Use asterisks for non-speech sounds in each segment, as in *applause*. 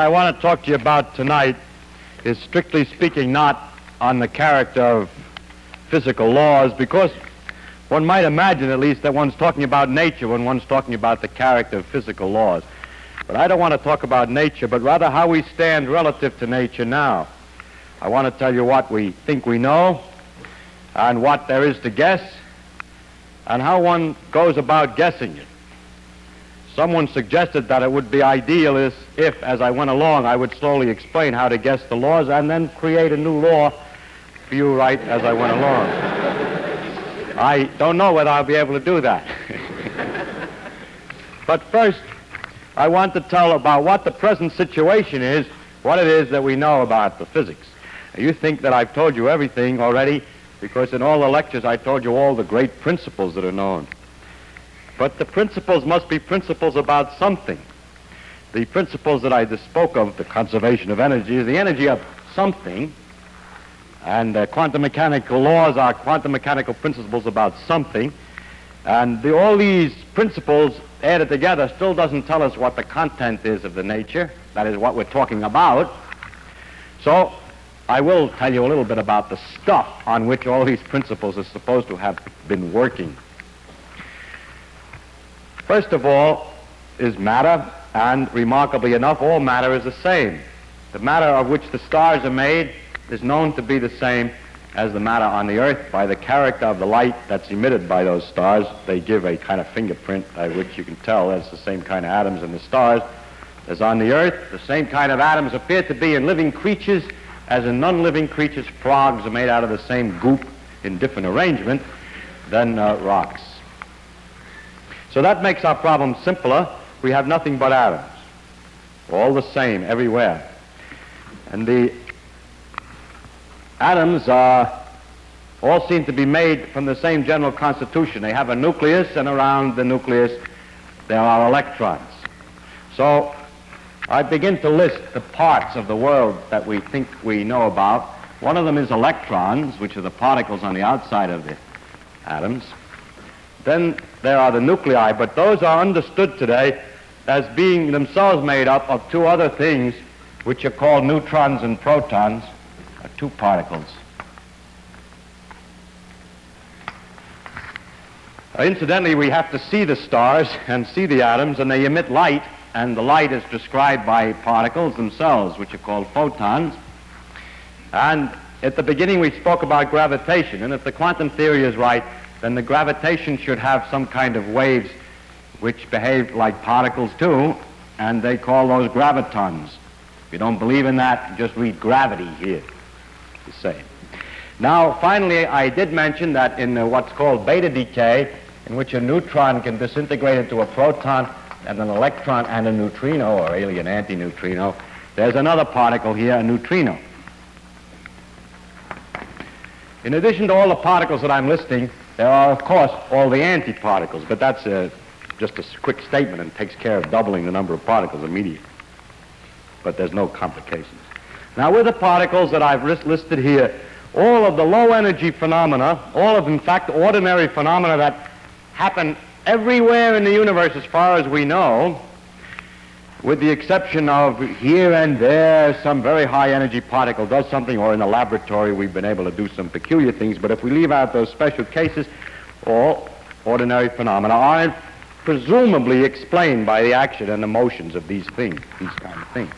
I want to talk to you about tonight is strictly speaking not on the character of physical laws, because one might imagine at least that one's talking about nature when one's talking about the character of physical laws. But I don't want to talk about nature, but rather how we stand relative to nature now. I want to tell you what we think we know and what there is to guess and how one goes about guessing it. Someone suggested that it would be ideal is if, as I went along, I would slowly explain how to guess the laws and then create a new law for you right as I went along. I don't know whether I'll be able to do that. *laughs* but first, I want to tell about what the present situation is, what it is that we know about the physics. You think that I've told you everything already because in all the lectures I told you all the great principles that are known. But the principles must be principles about something. The principles that I just spoke of, the conservation of energy, is the energy of something, and uh, quantum mechanical laws are quantum mechanical principles about something. And the, all these principles added together still doesn't tell us what the content is of the nature, that is what we're talking about. So I will tell you a little bit about the stuff on which all these principles are supposed to have been working. First of all is matter, and remarkably enough, all matter is the same. The matter of which the stars are made is known to be the same as the matter on the earth by the character of the light that's emitted by those stars. They give a kind of fingerprint by which you can tell it's the same kind of atoms in the stars as on the earth. The same kind of atoms appear to be in living creatures as in non-living creatures, frogs are made out of the same goop in different arrangement than uh, rocks. So that makes our problem simpler. We have nothing but atoms, all the same everywhere. And the atoms are all seem to be made from the same general constitution. They have a nucleus, and around the nucleus there are electrons. So I begin to list the parts of the world that we think we know about. One of them is electrons, which are the particles on the outside of the atoms. Then there are the nuclei, but those are understood today as being themselves made up of two other things, which are called neutrons and protons, two particles. Uh, incidentally, we have to see the stars and see the atoms, and they emit light and the light is described by particles themselves, which are called photons. And at the beginning we spoke about gravitation, and if the quantum theory is right, then the gravitation should have some kind of waves which behave like particles too, and they call those gravitons. If you don't believe in that, just read gravity here. The same. Now, finally, I did mention that in uh, what's called beta decay, in which a neutron can disintegrate into a proton, and an electron and a neutrino, or alien antineutrino, there's another particle here, a neutrino. In addition to all the particles that I'm listing, there are, of course, all the antiparticles, but that's a, just a quick statement and takes care of doubling the number of particles immediately. But there's no complications. Now, with the particles that I've listed here, all of the low energy phenomena, all of, in fact, ordinary phenomena that happen everywhere in the universe, as far as we know, with the exception of here and there, some very high energy particle does something, or in the laboratory we've been able to do some peculiar things. But if we leave out those special cases, all ordinary phenomena are presumably explained by the action and emotions of these things, these kind of things.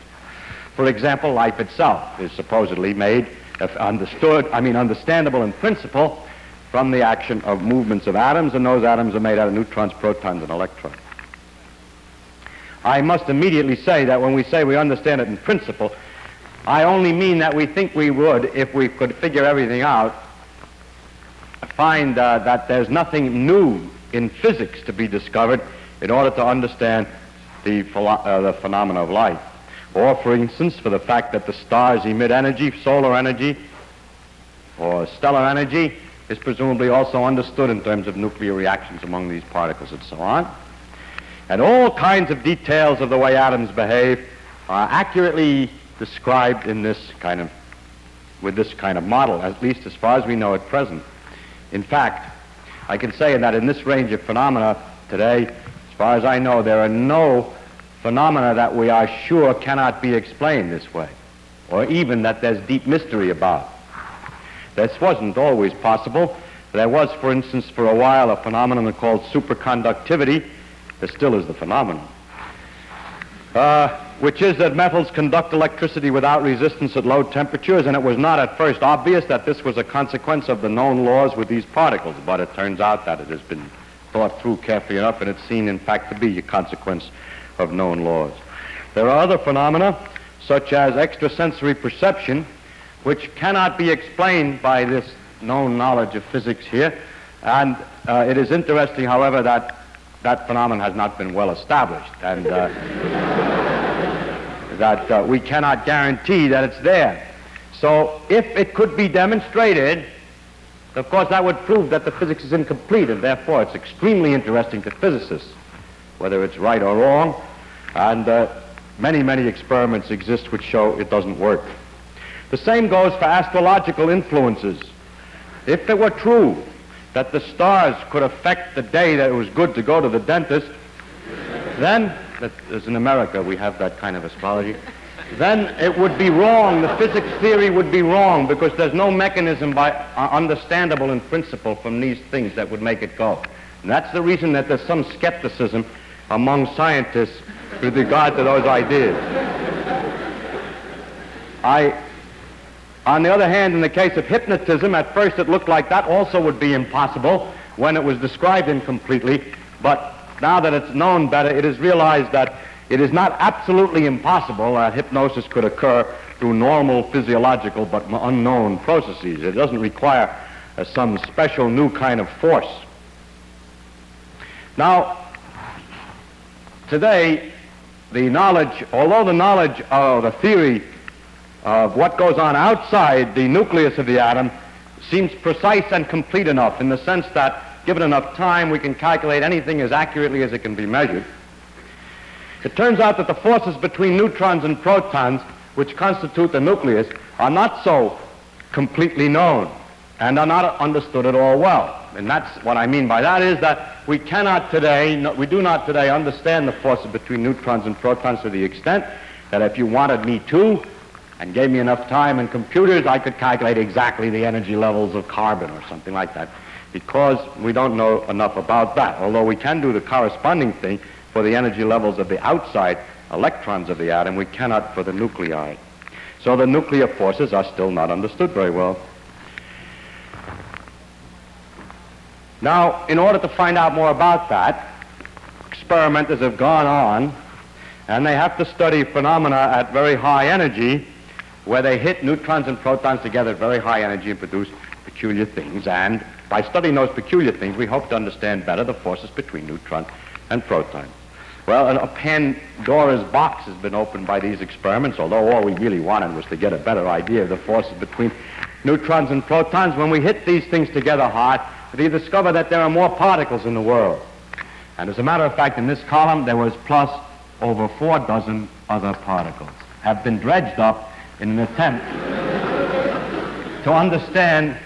For example, life itself is supposedly made, if understood, I mean understandable in principle, from the action of movements of atoms, and those atoms are made out of neutrons, protons, and electrons. I must immediately say that when we say we understand it in principle, I only mean that we think we would, if we could figure everything out, find uh, that there's nothing new in physics to be discovered in order to understand the, uh, the phenomena of life. Or, for instance, for the fact that the stars emit energy, solar energy, or stellar energy, is presumably also understood in terms of nuclear reactions among these particles and so on. And all kinds of details of the way atoms behave are accurately described in this kind of, with this kind of model, at least as far as we know at present. In fact, I can say that in this range of phenomena today, as far as I know, there are no phenomena that we are sure cannot be explained this way, or even that there's deep mystery about. This wasn't always possible. There was, for instance, for a while a phenomenon called superconductivity. There still is the phenomenon. Uh, which is that metals conduct electricity without resistance at low temperatures, and it was not at first obvious that this was a consequence of the known laws with these particles, but it turns out that it has been thought through carefully enough, and it's seen, in fact, to be a consequence of known laws. There are other phenomena, such as extrasensory perception, which cannot be explained by this known knowledge of physics here. And uh, it is interesting, however, that that phenomenon has not been well established, and uh, *laughs* that uh, we cannot guarantee that it's there. So, if it could be demonstrated, of course, that would prove that the physics is incomplete, and therefore it's extremely interesting to physicists, whether it's right or wrong. And uh, many, many experiments exist which show it doesn't work. The same goes for astrological influences. If it were true that the stars could affect the day that it was good to go to the dentist, then, as in America we have that kind of astrology, then it would be wrong. The physics theory would be wrong because there's no mechanism by, uh, understandable in principle from these things that would make it go. And that's the reason that there's some skepticism among scientists with regard to those ideas. I on the other hand, in the case of hypnotism, at first it looked like that also would be impossible when it was described incompletely, but now that it's known better, it is realized that it is not absolutely impossible that hypnosis could occur through normal physiological but unknown processes. It doesn't require uh, some special new kind of force. Now, today, the knowledge, although the knowledge of the theory of what goes on outside the nucleus of the atom seems precise and complete enough in the sense that given enough time we can calculate anything as accurately as it can be measured. It turns out that the forces between neutrons and protons which constitute the nucleus are not so completely known and are not understood at all well. And that's what I mean by that is that we cannot today, no, we do not today understand the forces between neutrons and protons to the extent that if you wanted me to, and gave me enough time and computers, I could calculate exactly the energy levels of carbon or something like that because we don't know enough about that. Although we can do the corresponding thing for the energy levels of the outside electrons of the atom, we cannot for the nuclei. So the nuclear forces are still not understood very well. Now, in order to find out more about that, experimenters have gone on and they have to study phenomena at very high energy where they hit neutrons and protons together at very high energy and produce peculiar things. And by studying those peculiar things, we hope to understand better the forces between neutrons and protons. Well, a Pandora's box has been opened by these experiments, although all we really wanted was to get a better idea of the forces between neutrons and protons. When we hit these things together hard, we discover that there are more particles in the world. And as a matter of fact, in this column, there was plus over four dozen other particles have been dredged up in an attempt to understand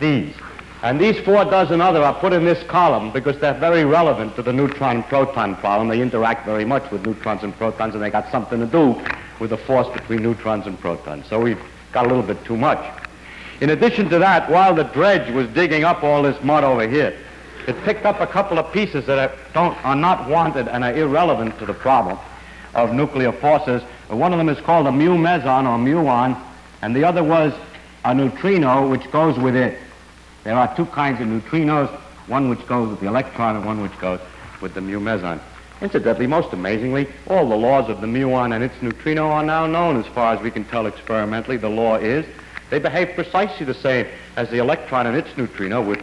these. And these four dozen other are put in this column because they're very relevant to the neutron-proton problem. They interact very much with neutrons and protons, and they got something to do with the force between neutrons and protons. So we've got a little bit too much. In addition to that, while the dredge was digging up all this mud over here, it picked up a couple of pieces that are, don't, are not wanted and are irrelevant to the problem of nuclear forces. One of them is called a mu meson or muon, and the other was a neutrino which goes with it. There are two kinds of neutrinos, one which goes with the electron and one which goes with the mu meson. Incidentally, most amazingly, all the laws of the muon and its neutrino are now known as far as we can tell experimentally. The law is they behave precisely the same as the electron and its neutrino, with,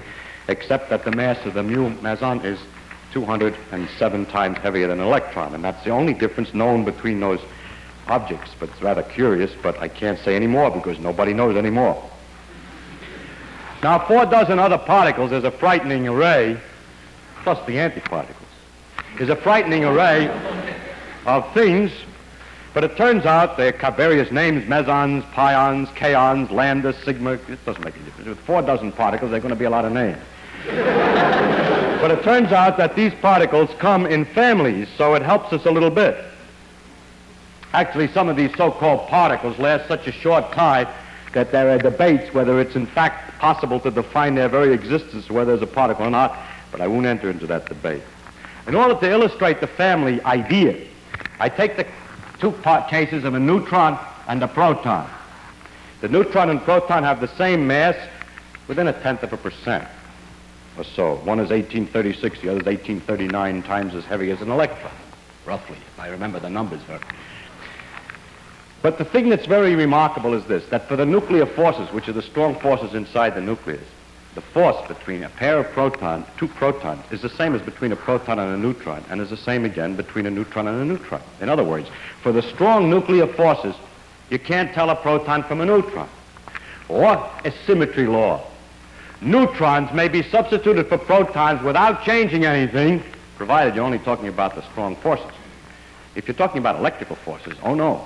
except that the mass of the mu meson is 207 times heavier than an electron, and that's the only difference known between those objects. But it's rather curious, but I can't say any more because nobody knows any more. Now, four dozen other particles is a frightening array, plus the antiparticles, is a frightening array of things, but it turns out they have various names, mesons, pions, kaons, lambda, sigma. It doesn't make any difference. With four dozen particles, there are going to be a lot of names. But it turns out that these particles come in families, so it helps us a little bit. Actually, some of these so-called particles last such a short time that there are debates whether it's in fact possible to define their very existence, whether there's a particle or not, but I won't enter into that debate. In order to illustrate the family idea, I take the two part cases of a neutron and a proton. The neutron and proton have the same mass within a tenth of a percent or so. One is 1836, the other is 1839 times as heavy as an electron, roughly, if I remember the numbers very. But the thing that's very remarkable is this, that for the nuclear forces, which are the strong forces inside the nucleus, the force between a pair of protons, two protons, is the same as between a proton and a neutron, and is the same again between a neutron and a neutron. In other words, for the strong nuclear forces, you can't tell a proton from a neutron. Or a symmetry law. Neutrons may be substituted for protons without changing anything, provided you're only talking about the strong forces. If you're talking about electrical forces, oh no,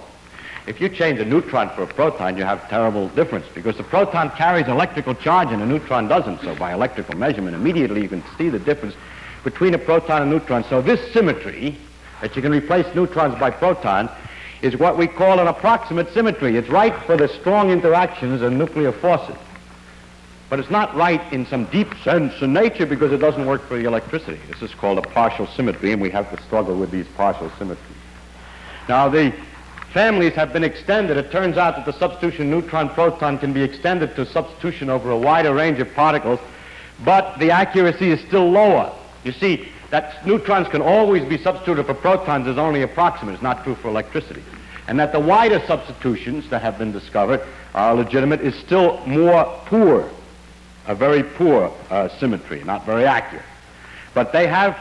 if you change a neutron for a proton, you have terrible difference because the proton carries electrical charge and a neutron doesn't. So by electrical measurement, immediately you can see the difference between a proton and a neutron. So this symmetry, that you can replace neutrons by protons, is what we call an approximate symmetry. It's right for the strong interactions and nuclear forces. But it's not right in some deep sense in nature because it doesn't work for the electricity. This is called a partial symmetry, and we have to struggle with these partial symmetries. Now, the families have been extended. It turns out that the substitution neutron-proton can be extended to substitution over a wider range of particles, but the accuracy is still lower. You see, that neutrons can always be substituted for protons is only approximate. It's not true for electricity. And that the wider substitutions that have been discovered are legitimate is still more poor, a very poor uh, symmetry, not very accurate. But they have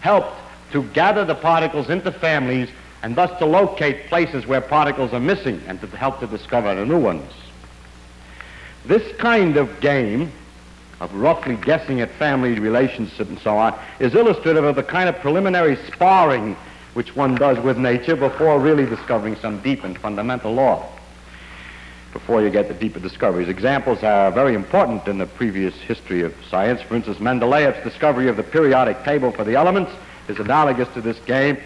helped to gather the particles into families and thus to locate places where particles are missing and to help to discover the new ones. This kind of game of roughly guessing at family relationships and so on is illustrative of the kind of preliminary sparring which one does with nature before really discovering some deep and fundamental law, before you get the deeper discoveries. Examples are very important in the previous history of science. For instance, Mendeleev's discovery of the periodic table for the elements is analogous to this game.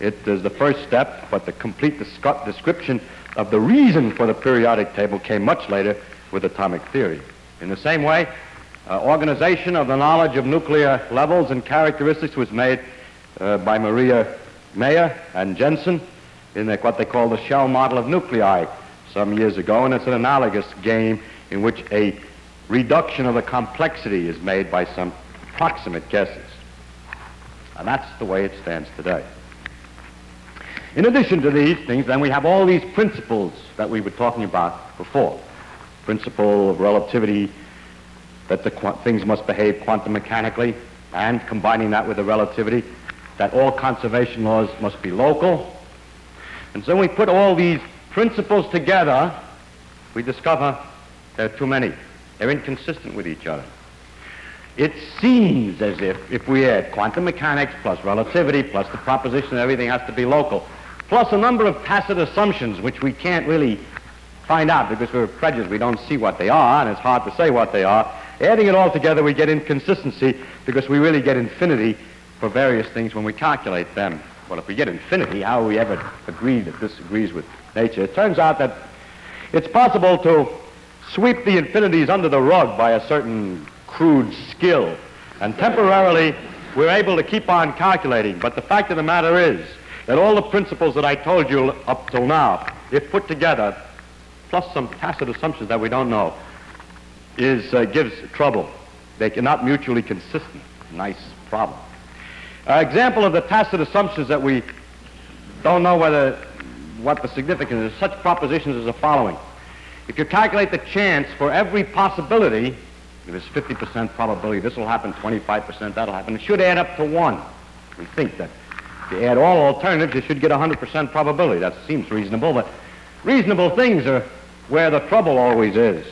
It is the first step, but the complete description of the reason for the periodic table came much later with atomic theory. In the same way, uh, organization of the knowledge of nuclear levels and characteristics was made uh, by Maria Mayer and Jensen in the, what they call the shell model of nuclei some years ago, and it's an analogous game in which a reduction of the complexity is made by some approximate guesses. And that's the way it stands today. In addition to these things, then we have all these principles that we were talking about before. Principle of relativity, that the things must behave quantum mechanically, and combining that with the relativity, that all conservation laws must be local. And so we put all these principles together, we discover there are too many. They're inconsistent with each other. It seems as if if we add quantum mechanics plus relativity plus the proposition that everything has to be local, plus a number of tacit assumptions which we can't really find out because we're prejudiced. We don't see what they are, and it's hard to say what they are. Adding it all together, we get inconsistency because we really get infinity for various things when we calculate them. Well, if we get infinity, how will we ever agree that this agrees with nature? It turns out that it's possible to sweep the infinities under the rug by a certain crude skill, and temporarily we're able to keep on calculating. But the fact of the matter is, that all the principles that I told you up till now, if put together, plus some tacit assumptions that we don't know, is uh, gives trouble. They cannot mutually consistent. Nice problem. Uh, example of the tacit assumptions that we don't know whether what the significance is. Such propositions as the following: If you calculate the chance for every possibility, if there's 50% probability this will happen, 25% that'll happen. It should add up to one. We think that if you add all alternatives, you should get 100% probability. That seems reasonable, but reasonable things are where the trouble always is.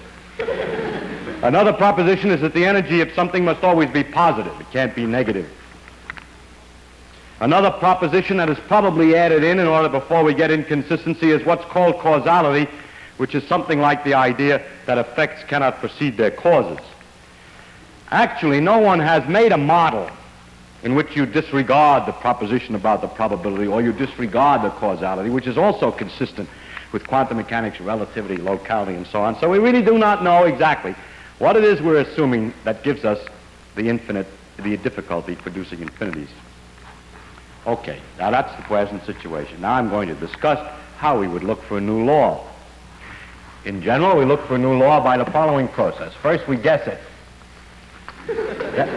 Another proposition is that the energy of something must always be positive. It can't be negative. Another proposition that is probably added in in order before we get inconsistency is what's called causality, which is something like the idea that effects cannot precede their causes. Actually, no one has made a model in which you disregard the proposition about the probability or you disregard the causality, which is also consistent with quantum mechanics, relativity, locality, and so on. So we really do not know exactly what it is we're assuming that gives us the infinite, the difficulty producing infinities. Okay, now that's the present situation. Now I'm going to discuss how we would look for a new law. In general, we look for a new law by the following process. First, we guess it.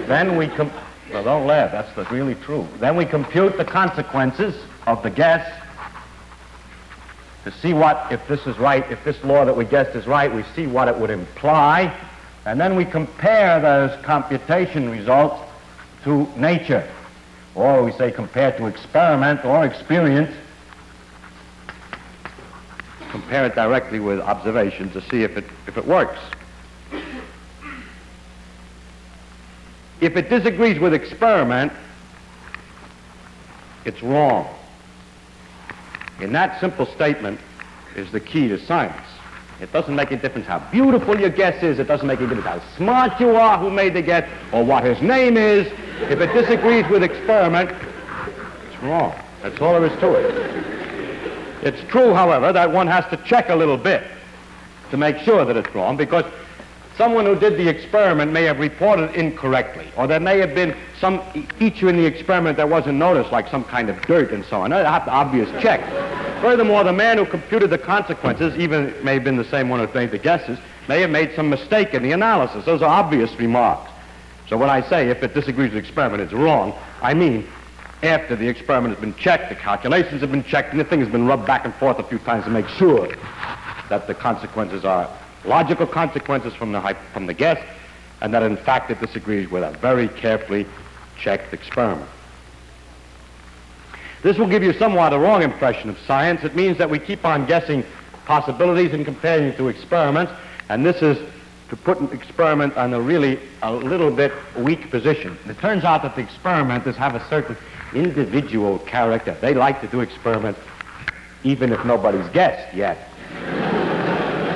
then we, well, don't laugh, that's really true. Then we compute the consequences of the guess to see what, if this is right, if this law that we guessed is right, we see what it would imply, and then we compare those computation results to nature, or we say compare to experiment or experience, compare it directly with observation to see if it, if it works. If it disagrees with experiment, it's wrong. In that simple statement is the key to science. It doesn't make a difference how beautiful your guess is. It doesn't make a difference how smart you are who made the guess or what his name is. If it disagrees with experiment, it's wrong. That's all there is to it. It's true, however, that one has to check a little bit to make sure that it's wrong because someone who did the experiment may have reported incorrectly, or there may have been some feature in the experiment that wasn't noticed, like some kind of dirt and so on. To obvious check. Furthermore, the man who computed the consequences, even may have been the same one who made the guesses, may have made some mistake in the analysis. Those are obvious remarks. So when I say if it disagrees with the experiment, it's wrong, I mean after the experiment has been checked, the calculations have been checked, and the thing has been rubbed back and forth a few times to make sure that the consequences are logical consequences from the, from the guess, and that in fact it disagrees with a very carefully checked experiment. This will give you somewhat a wrong impression of science. It means that we keep on guessing possibilities and comparing to experiments, and this is to put an experiment on a really a little bit weak position. It turns out that the experimenters have a certain individual character. They like to do experiments even if nobody's guessed yet.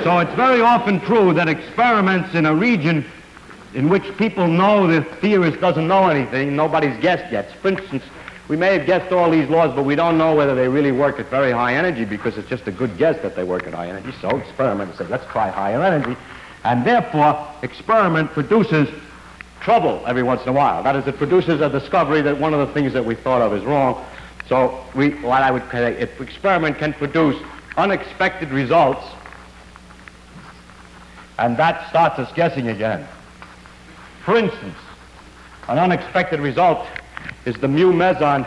So it's very often true that experiments in a region in which people know the theorist doesn't know anything, nobody's guessed yet. For instance, we may have guessed all these laws, but we don't know whether they really work at very high energy because it's just a good guess that they work at high energy. So experiment say, let's try higher energy. And therefore, experiment produces trouble every once in a while. That is, it produces a discovery that one of the things that we thought of is wrong. So we, what I would say, if experiment can produce unexpected results, and that starts us guessing again. For instance, an unexpected result is the mu meson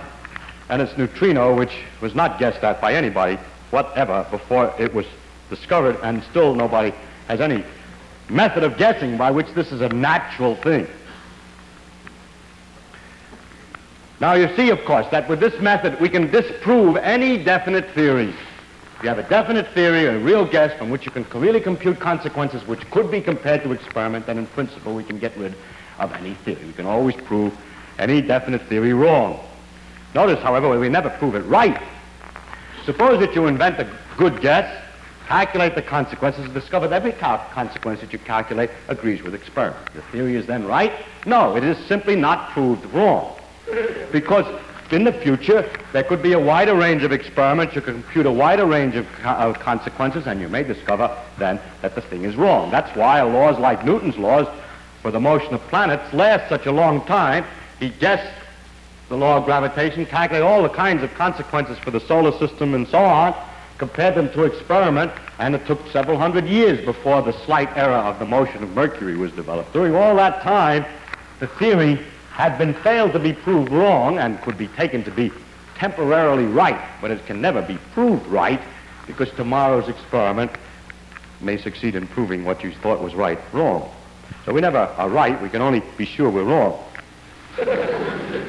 and its neutrino, which was not guessed at by anybody whatever before it was discovered, and still nobody has any method of guessing by which this is a natural thing. Now you see, of course, that with this method we can disprove any definite theory. If you have a definite theory, a real guess from which you can really compute consequences which could be compared to experiment, then in principle we can get rid of any theory. We can always prove any definite theory wrong. Notice, however, we never prove it right. Suppose that you invent a good guess, calculate the consequences, and discover that every consequence that you calculate agrees with experiment. The theory is then right? No, it is simply not proved wrong. Because in the future, there could be a wider range of experiments. You can compute a wider range of, of consequences, and you may discover then that the thing is wrong. That's why laws like Newton's laws for the motion of planets last such a long time. He guessed the law of gravitation, calculated all the kinds of consequences for the solar system and so on, compared them to experiment, and it took several hundred years before the slight error of the motion of Mercury was developed. During all that time, the theory had been failed to be proved wrong and could be taken to be temporarily right, but it can never be proved right because tomorrow's experiment may succeed in proving what you thought was right wrong. So we never are right, we can only be sure we're wrong.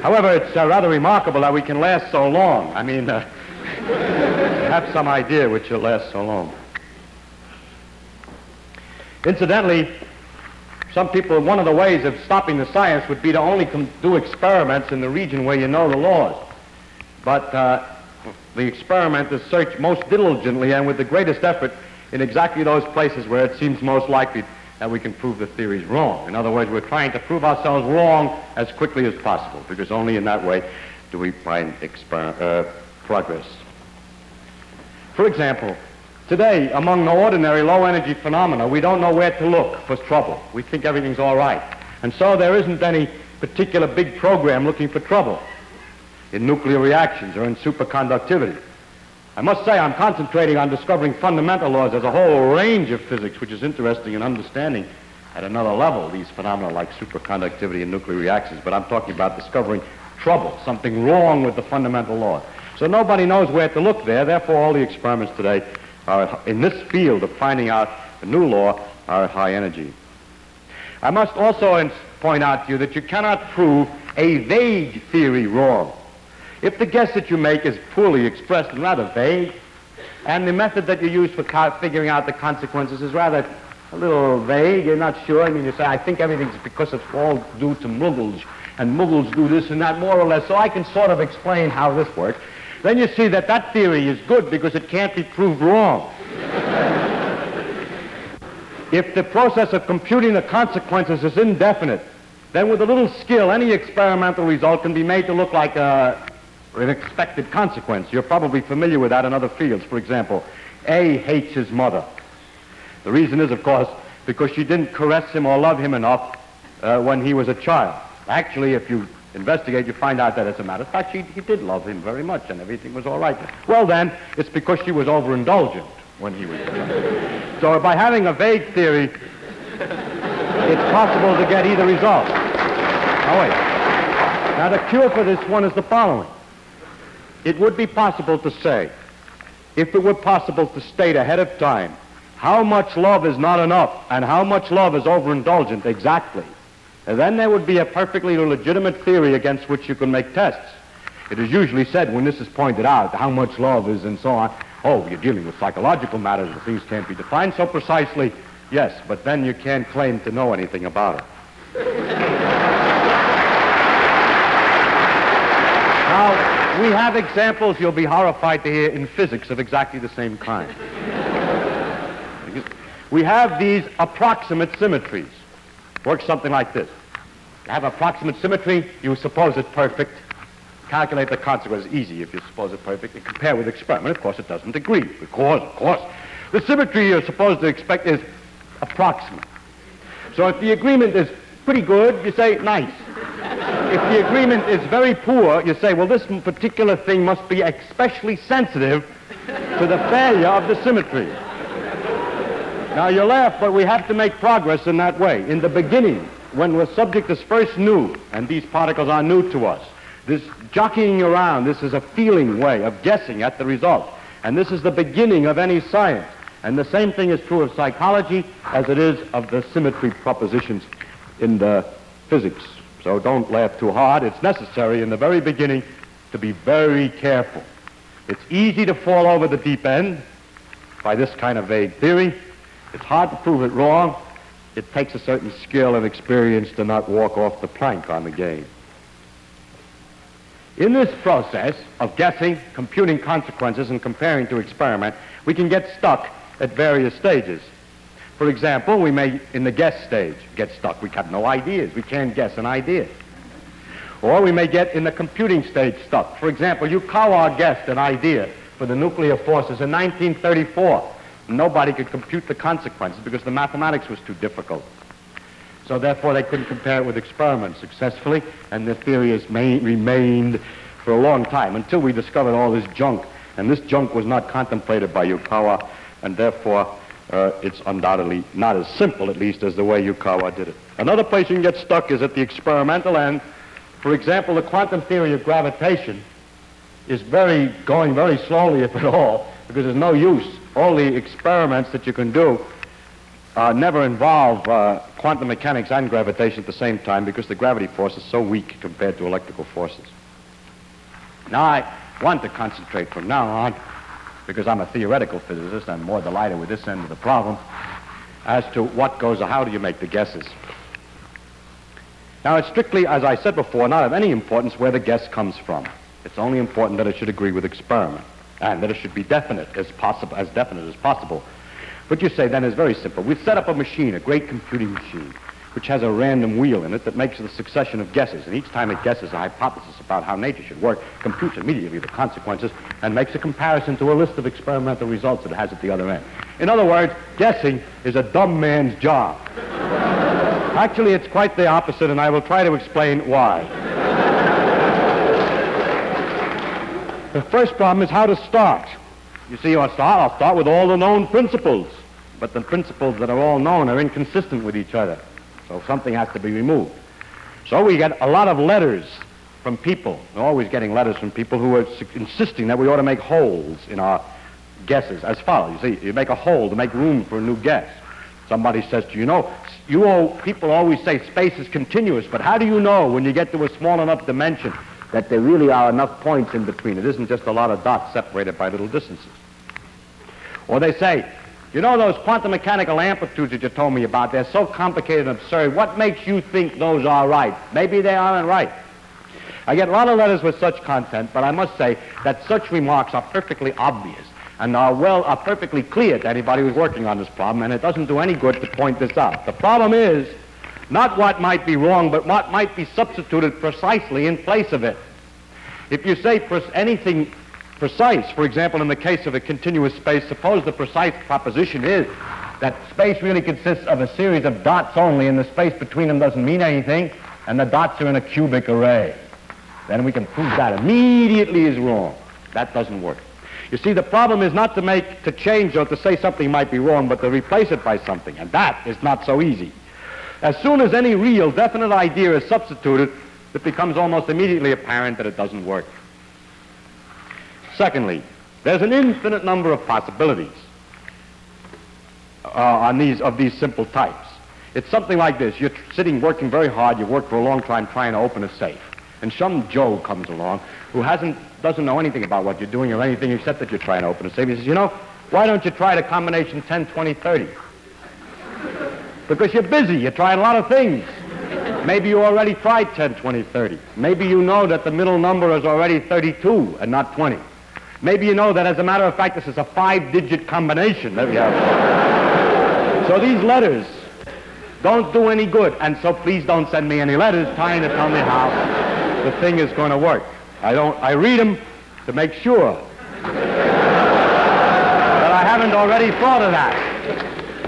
However, it's uh, rather remarkable that we can last so long. I mean, uh, *laughs* have some idea which will last so long. Incidentally, some people, one of the ways of stopping the science would be to only do experiments in the region where you know the laws. But uh, the experimenters search most diligently and with the greatest effort in exactly those places where it seems most likely that we can prove the theories wrong. In other words, we're trying to prove ourselves wrong as quickly as possible, because only in that way do we find uh, progress. For example, today, among the ordinary low-energy phenomena, we don't know where to look for trouble. We think everything's all right. And so there isn't any particular big program looking for trouble in nuclear reactions or in superconductivity. I must say I'm concentrating on discovering fundamental laws. There's a whole range of physics which is interesting in understanding at another level these phenomena like superconductivity and nuclear reactions, but I'm talking about discovering trouble, something wrong with the fundamental laws. So nobody knows where to look there. Therefore, all the experiments today are in this field of finding out a new law are at high energy. I must also point out to you that you cannot prove a vague theory wrong. If the guess that you make is poorly expressed and rather vague, and the method that you use for figuring out the consequences is rather a little vague, you're not sure, I mean, you say, I think everything's because it's all due to Muggles, and Muggles do this and that more or less, so I can sort of explain how this works. Then you see that that theory is good because it can't be proved wrong. if the process of computing the consequences is indefinite, then with a little skill, any experimental result can be made to look like a, an expected consequence. You're probably familiar with that in other fields. For example, A hates his mother. The reason is, of course, because she didn't caress him or love him enough uh, when he was a child. Actually, if you investigate, you find out that, as a matter of fact, she, he did love him very much and everything was all right. Well, then, it's because she was overindulgent when he was young. so by having a vague theory, it's possible to get either result. Oh, wait. Now, the cure for this one is the following it would be possible to say, if it were possible to state ahead of time how much love is not enough and how much love is overindulgent exactly, then there would be a perfectly legitimate theory against which you can make tests. It is usually said when this is pointed out, how much love is and so on, oh, you're dealing with psychological matters, the things can't be defined so precisely. Yes, but then you can't claim to know anything about it. *laughs* now, we have examples you'll be horrified to hear in physics of exactly the same kind. *laughs* we have these approximate symmetries. Works something like this. Have approximate symmetry, you suppose it perfect. Calculate the consequences. Easy if you suppose it perfect. Compare with experiment. Of course, it doesn't agree. Because, of course, the symmetry you're supposed to expect is approximate. So if the agreement is pretty good, you say nice if the agreement is very poor, you say, well, this particular thing must be especially sensitive to the failure of the symmetry. Now, you laugh, but we have to make progress in that way. In the beginning, when the subject is first new, and these particles are new to us, this jockeying around, this is a feeling way of guessing at the result. And this is the beginning of any science. And the same thing is true of psychology as it is of the symmetry propositions in the physics. So don't laugh too hard. It's necessary in the very beginning to be very careful. It's easy to fall over the deep end by this kind of vague theory. It's hard to prove it wrong. It takes a certain skill and experience to not walk off the plank on the game. In this process of guessing, computing consequences, and comparing to experiment, we can get stuck at various stages. For example, we may, in the guess stage, get stuck. We have no ideas. We can't guess an idea. Or we may get in the computing stage stuck. For example, Yukawa guessed an idea for the nuclear forces in 1934. Nobody could compute the consequences because the mathematics was too difficult. So therefore, they couldn't compare it with experiments successfully, and the theory has remained for a long time until we discovered all this junk. And this junk was not contemplated by Yukawa, and therefore uh, it's undoubtedly not as simple, at least, as the way Yukawa did it. Another place you can get stuck is at the experimental end. For example, the quantum theory of gravitation is very going very slowly, if at all, because there's no use. All the experiments that you can do uh, never involve uh, quantum mechanics and gravitation at the same time because the gravity force is so weak compared to electrical forces. Now I want to concentrate from now on because I'm a theoretical physicist, I'm more delighted with this end of the problem, as to what goes, or how do you make the guesses. Now, it's strictly, as I said before, not of any importance where the guess comes from. It's only important that it should agree with experiment and that it should be definite as possible, as definite as possible. What you say then is very simple. We've set up a machine, a great computing machine, which has a random wheel in it that makes a succession of guesses. And each time it guesses a hypothesis about how nature should work, computes immediately the consequences and makes a comparison to a list of experimental results that it has at the other end. In other words, guessing is a dumb man's job. Actually, it's quite the opposite, and I will try to explain why. The first problem is how to start. You see, I'll start, I'll start with all the known principles. But the principles that are all known are inconsistent with each other. So something has to be removed. So we get a lot of letters from people. We're always getting letters from people who are insisting that we ought to make holes in our guesses as follows. You see, you make a hole to make room for a new guess. Somebody says to you, you know, you all, people always say space is continuous, but how do you know when you get to a small enough dimension that there really are enough points in between? It isn't just a lot of dots separated by little distances. Or they say, you know those quantum mechanical amplitudes that you told me about, they're so complicated and absurd. What makes you think those are right? Maybe they aren't right. I get a lot of letters with such content, but I must say that such remarks are perfectly obvious and are well are perfectly clear to anybody who's working on this problem, and it doesn't do any good to point this out. The problem is not what might be wrong, but what might be substituted precisely in place of it. If you say anything precise, for example, in the case of a continuous space, suppose the precise proposition is that space really consists of a series of dots only, and the space between them doesn't mean anything, and the dots are in a cubic array. Then we can prove that immediately is wrong. That doesn't work. You see, the problem is not to make, to change or to say something might be wrong, but to replace it by something. And that is not so easy. As soon as any real, definite idea is substituted, it becomes almost immediately apparent that it doesn't work. Secondly, there's an infinite number of possibilities uh, on these, of these simple types. It's something like this. You're sitting working very hard. You work for a long time trying to open a safe. And some Joe comes along who hasn't doesn't know anything about what you're doing or anything except that you're trying to open a safe. He says, you know, why don't you try the combination 10, 20, 30? Because you're busy. You're trying a lot of things. Maybe you already tried 10, 20, 30. Maybe you know that the middle number is already 32 and not 20. Maybe you know that, as a matter of fact, this is a five-digit combination. There we are. so these letters don't do any good, and so please don't send me any letters trying to tell me how the thing is going to work. I don't, I read them to make sure that I haven't already thought of that.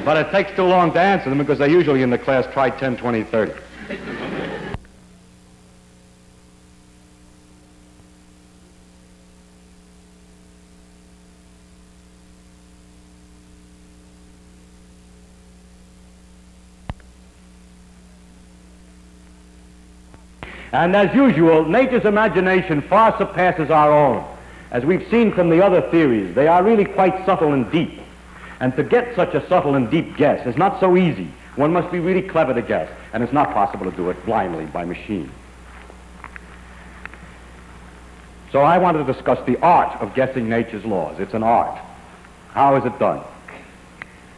But it takes too long to answer them because they're usually in the class try 10, 20, 30. And as usual, nature's imagination far surpasses our own. As we've seen from the other theories, they are really quite subtle and deep. And to get such a subtle and deep guess is not so easy. One must be really clever to guess, and it's not possible to do it blindly by machine. So I want to discuss the art of guessing nature's laws. It's an art. How is it done?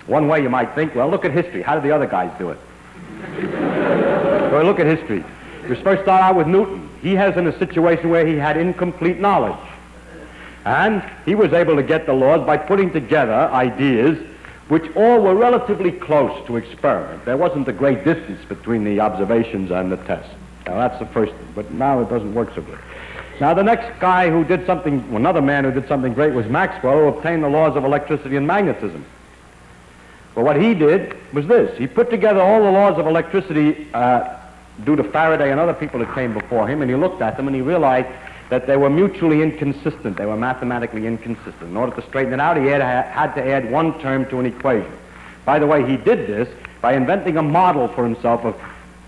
One way you might think, well, look at history. How did the other guys do it? *laughs* so look at history. We first start out with Newton. He has in a situation where he had incomplete knowledge. And he was able to get the laws by putting together ideas which all were relatively close to experiment. There wasn't a great distance between the observations and the tests. Now that's the first thing, but now it doesn't work so good. Now the next guy who did something, another man who did something great was Maxwell, who obtained the laws of electricity and magnetism. But what he did was this. He put together all the laws of electricity uh, due to Faraday and other people that came before him, and he looked at them and he realized that they were mutually inconsistent. They were mathematically inconsistent. In order to straighten it out, he had, had to add one term to an equation. By the way, he did this by inventing a model for himself of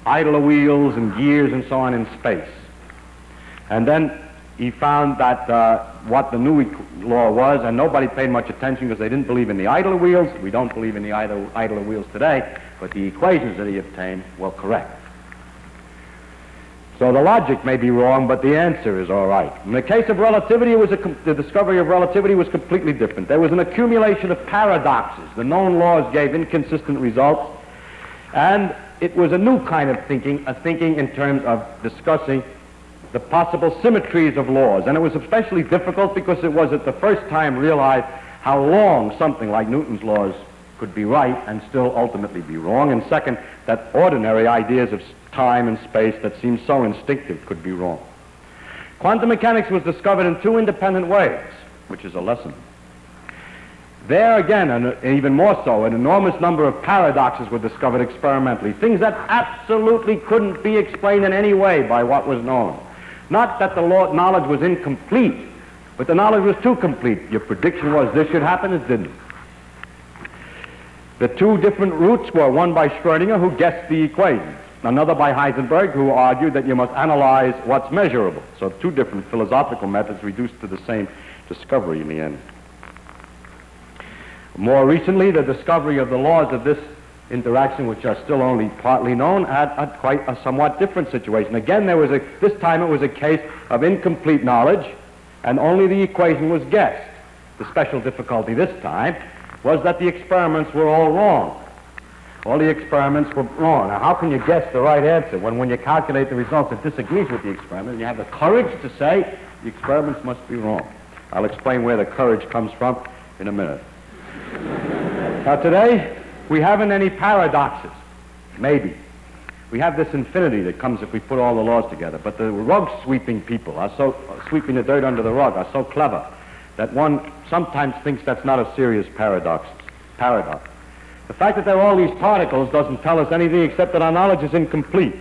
idler wheels and gears and so on in space. And then he found that uh, what the new law was, and nobody paid much attention because they didn't believe in the idler wheels. We don't believe in the idler, idler wheels today, but the equations that he obtained were correct. So the logic may be wrong, but the answer is all right. In the case of relativity, was the discovery of relativity was completely different. There was an accumulation of paradoxes. The known laws gave inconsistent results, and it was a new kind of thinking, a thinking in terms of discussing the possible symmetries of laws. And it was especially difficult because it was at the first time realized how long something like Newton's laws could be right and still ultimately be wrong. And second, that ordinary ideas of time and space that seem so instinctive could be wrong. Quantum mechanics was discovered in two independent ways, which is a lesson. There again, and even more so, an enormous number of paradoxes were discovered experimentally, things that absolutely couldn't be explained in any way by what was known. Not that the knowledge was incomplete, but the knowledge was too complete. Your prediction was this should happen, it didn't. The two different routes were one by Schrödinger, who guessed the equations, another by Heisenberg, who argued that you must analyze what's measurable. So two different philosophical methods reduced to the same discovery in the end. More recently, the discovery of the laws of this interaction, which are still only partly known, had, had quite a somewhat different situation. Again, there was a, this time it was a case of incomplete knowledge, and only the equation was guessed. The special difficulty this time was that the experiments were all wrong. All the experiments were wrong. Now, how can you guess the right answer when, when you calculate the results, it disagrees with the experiment, and you have the courage to say the experiments must be wrong? I'll explain where the courage comes from in a minute. now, today, we haven't any paradoxes. Maybe. We have this infinity that comes if we put all the laws together. But the rug sweeping people are so, uh, sweeping the dirt under the rug, are so clever that one sometimes thinks that's not a serious paradox. Paradox. The fact that there are all these particles doesn't tell us anything except that our knowledge is incomplete.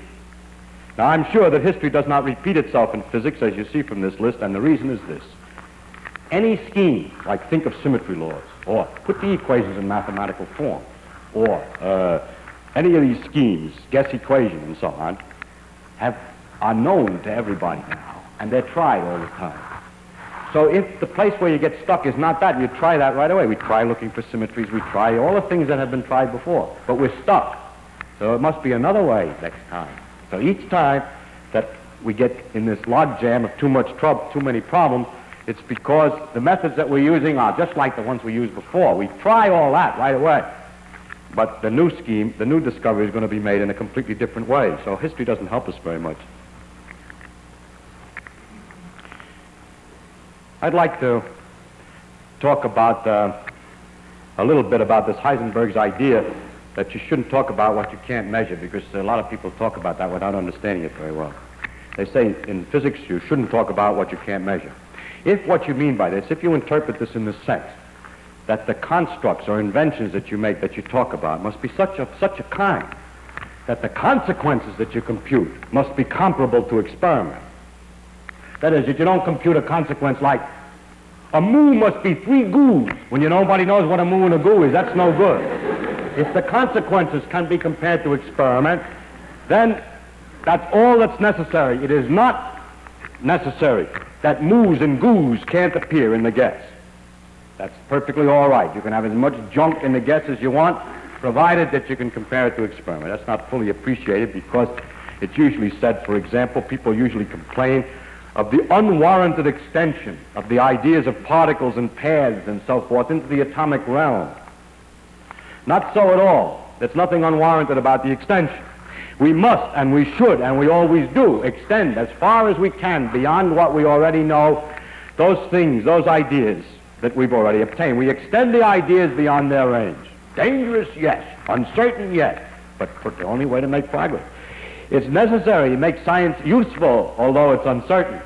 Now, I'm sure that history does not repeat itself in physics, as you see from this list, and the reason is this. Any scheme, like think of symmetry laws, or put the equations in mathematical form, or uh, any of these schemes, guess equation and so on, have, are known to everybody now, and they're tried all the time. So if the place where you get stuck is not that, you try that right away. We try looking for symmetries. We try all the things that have been tried before. But we're stuck. So it must be another way next time. So each time that we get in this logjam of too much trouble, too many problems, it's because the methods that we're using are just like the ones we used before. We try all that right away. But the new scheme, the new discovery is going to be made in a completely different way. So history doesn't help us very much. I'd like to talk about uh, a little bit about this Heisenberg's idea that you shouldn't talk about what you can't measure because a lot of people talk about that without understanding it very well. They say in physics you shouldn't talk about what you can't measure. If what you mean by this, if you interpret this in the sense, that the constructs or inventions that you make, that you talk about, must be such a, such a kind that the consequences that you compute must be comparable to experiment. That is, that you don't compute a consequence like a moo must be three goos when you nobody knows what a moo and a goo is. That's no good. if the consequences can be compared to experiment, then that's all that's necessary. It is not necessary that moos and goos can't appear in the guess. That's perfectly all right. You can have as much junk in the guess as you want, provided that you can compare it to experiment. That's not fully appreciated because it's usually said, for example, people usually complain of the unwarranted extension of the ideas of particles and paths and so forth into the atomic realm. Not so at all. There's nothing unwarranted about the extension. We must and we should and we always do extend as far as we can beyond what we already know, those things, those ideas that we've already obtained. We extend the ideas beyond their range. Dangerous, yes. Uncertain, yes. But the only way to make progress. It's necessary to make science useful, although it's uncertain.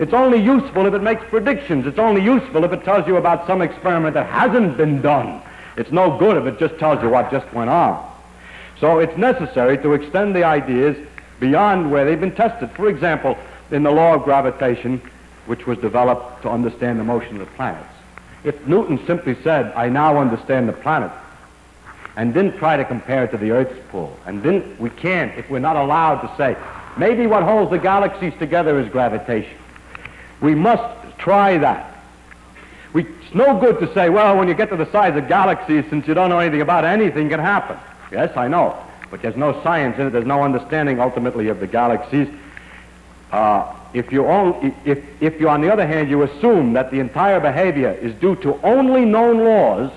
It's only useful if it makes predictions. It's only useful if it tells you about some experiment that hasn't been done. It's no good if it just tells you what just went on. So it's necessary to extend the ideas beyond where they've been tested. For example, in the law of gravitation, which was developed to understand the motion of the planets. If Newton simply said, I now understand the planet, and didn't try to compare it to the Earth's pull. And then we can't, if we're not allowed to say, maybe what holds the galaxies together is gravitation. We must try that. We, it's no good to say, well, when you get to the size of galaxies, since you don't know anything about anything can happen. Yes, I know. But there's no science in it. There's no understanding ultimately of the galaxies. Uh, if you, only, if, if you, on the other hand, you assume that the entire behavior is due to only known laws,